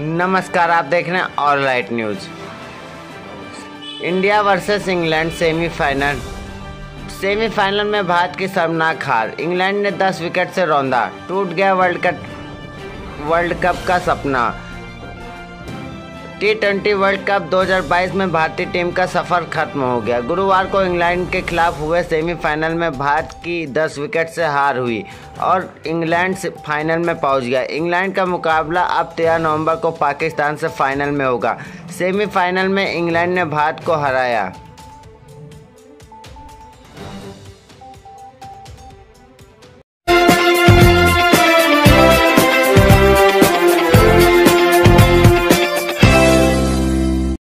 नमस्कार, आप देख रहे हैं all right news India versus England semifinal. Semifinal में भारत की शर्मनाक हार। इंग्लैंड ने 10 विकेट से रौंदा। टूट गया वर्ल्ड कप वर्ल्ड कप का सपना। टी ट्वेंटी वर्ल्ड कप 2022 में भारतीय टीम का सफ़र खत्म हो गया। गुरुवार को इंग्लैंड के खिलाफ हुए सेमीफाइनल में भारत की 10 विकेट से हार हुई और इंग्लैंड से फाइनल में पहुँच गया। इंग्लैंड का मुकाबला अब तेरह नवंबर को पाकिस्तान से फाइनल में होगा। सेमीफाइनल में इंग्लैंड ने भारत को हराया।